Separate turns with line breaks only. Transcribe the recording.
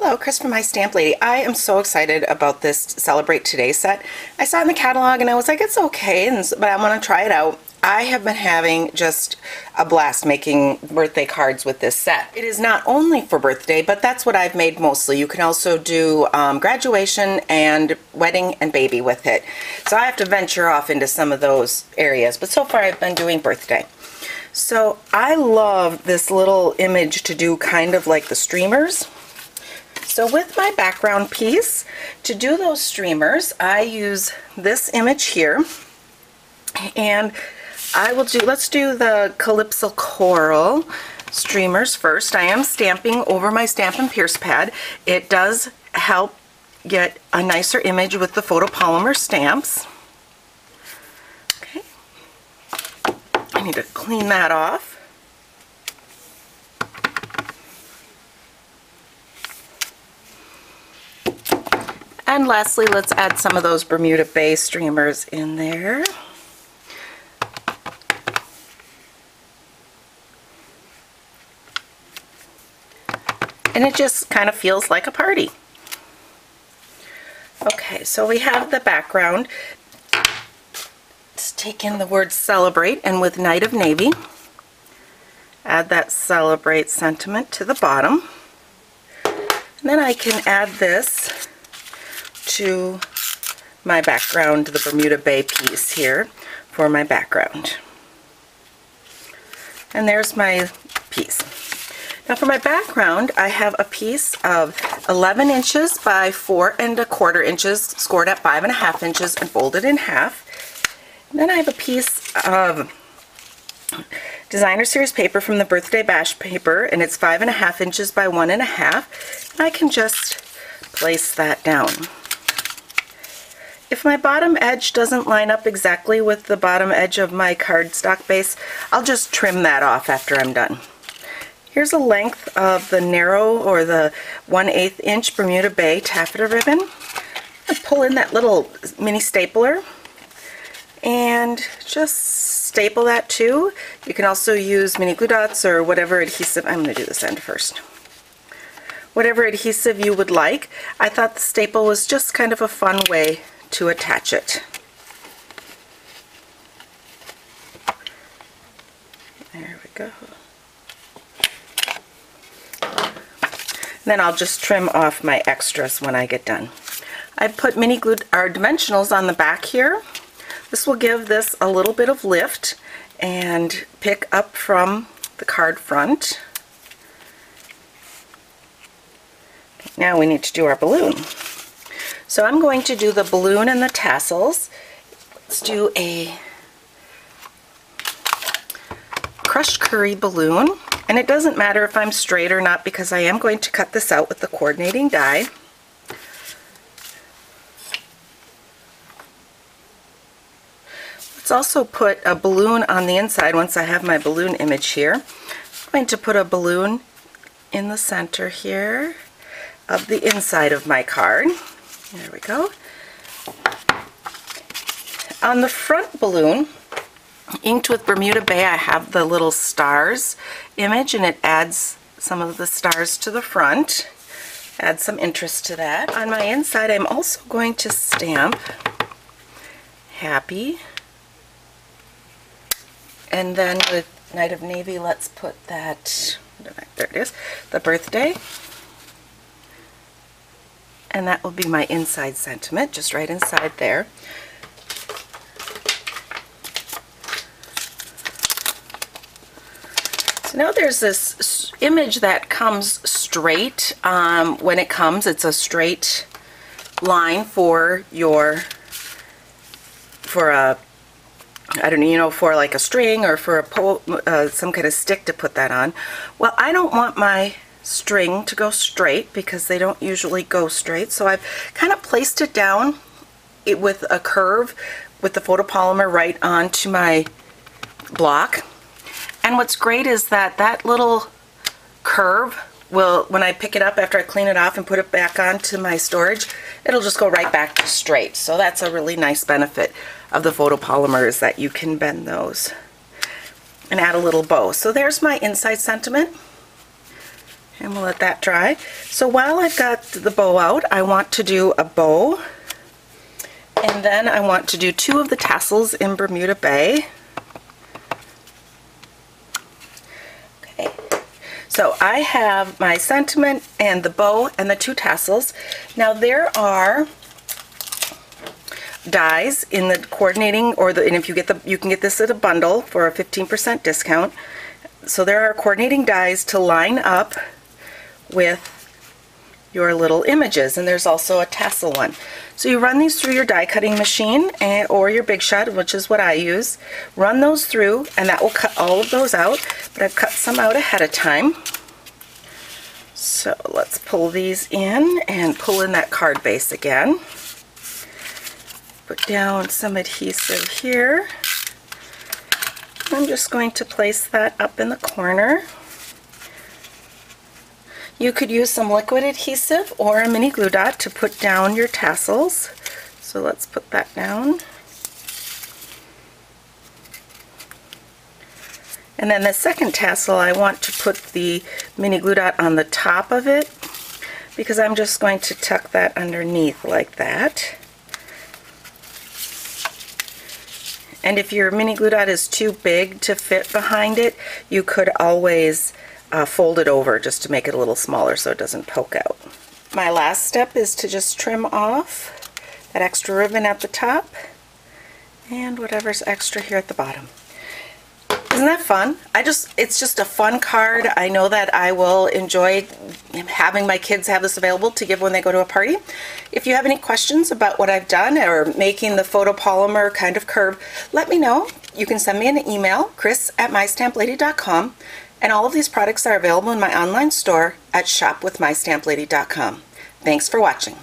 Hello, Chris from My Stamp Lady. I am so excited about this Celebrate Today set. I saw it in the catalog and I was like, it's okay, but I want to try it out. I have been having just a blast making birthday cards with this set. It is not only for birthday, but that's what I've made mostly. You can also do um, graduation and wedding and baby with it. So I have to venture off into some of those areas, but so far I've been doing birthday. So I love this little image to do kind of like the streamers. So with my background piece, to do those streamers, I use this image here. And I will do, let's do the Calypso Coral streamers first. I am stamping over my Stampin' Pierce pad. It does help get a nicer image with the photopolymer stamps. Okay. I need to clean that off. And lastly, let's add some of those Bermuda Bay streamers in there. And it just kind of feels like a party. Okay, so we have the background. Let's take in the word celebrate and with Night of Navy, add that celebrate sentiment to the bottom. And then I can add this to my background, the Bermuda Bay piece here for my background. And there's my piece. Now for my background, I have a piece of 11 inches by four and a quarter inches, scored at five and a half inches and folded in half. And then I have a piece of designer series paper from the birthday bash paper and it's five and a half inches by one and a half. I can just place that down. If my bottom edge doesn't line up exactly with the bottom edge of my cardstock base, I'll just trim that off after I'm done. Here's a length of the narrow or the 1 8 inch Bermuda Bay taffeta ribbon. Pull in that little mini stapler and just staple that too. You can also use mini glue dots or whatever adhesive. I'm going to do this end first. Whatever adhesive you would like. I thought the staple was just kind of a fun way to attach it. There we go. Then I'll just trim off my extras when I get done. I've put mini glue our dimensionals on the back here. This will give this a little bit of lift and pick up from the card front. Now we need to do our balloon. So I'm going to do the balloon and the tassels. Let's do a crushed curry balloon. And it doesn't matter if I'm straight or not because I am going to cut this out with the coordinating die. Let's also put a balloon on the inside once I have my balloon image here. I'm going to put a balloon in the center here of the inside of my card. There we go. On the front balloon, inked with Bermuda Bay, I have the little stars image and it adds some of the stars to the front. Add some interest to that. On my inside, I'm also going to stamp happy. And then with Night of Navy, let's put that, there it is, the birthday and that will be my inside sentiment, just right inside there. So now there's this image that comes straight. Um, when it comes, it's a straight line for your, for a, I don't know, you know, for like a string or for a pole, uh, some kind of stick to put that on. Well, I don't want my string to go straight because they don't usually go straight. So I've kind of placed it down it with a curve with the photopolymer right onto my block. And what's great is that that little curve will, when I pick it up after I clean it off and put it back onto my storage, it'll just go right back to straight. So that's a really nice benefit of the photopolymer is that you can bend those and add a little bow. So there's my inside sentiment. And we'll let that dry. So while I've got the bow out, I want to do a bow. And then I want to do two of the tassels in Bermuda Bay. Okay. So I have my sentiment and the bow and the two tassels. Now there are dies in the coordinating or the and if you get the you can get this at a bundle for a 15% discount. So there are coordinating dies to line up with your little images and there's also a tassel one. So you run these through your die cutting machine and, or your Big Shot which is what I use. Run those through and that will cut all of those out but I've cut some out ahead of time. So let's pull these in and pull in that card base again. Put down some adhesive here. I'm just going to place that up in the corner. You could use some liquid adhesive or a mini glue dot to put down your tassels. So let's put that down. And then the second tassel, I want to put the mini glue dot on the top of it because I'm just going to tuck that underneath like that. And if your mini glue dot is too big to fit behind it, you could always uh, fold it over just to make it a little smaller so it doesn't poke out. My last step is to just trim off that extra ribbon at the top and whatever's extra here at the bottom. Isn't that fun? I just, it's just a fun card. I know that I will enjoy having my kids have this available to give when they go to a party. If you have any questions about what I've done or making the photopolymer kind of curve, let me know. You can send me an email, chris at mystamplady.com. And all of these products are available in my online store at shopwithmystamplady.com. Thanks for watching.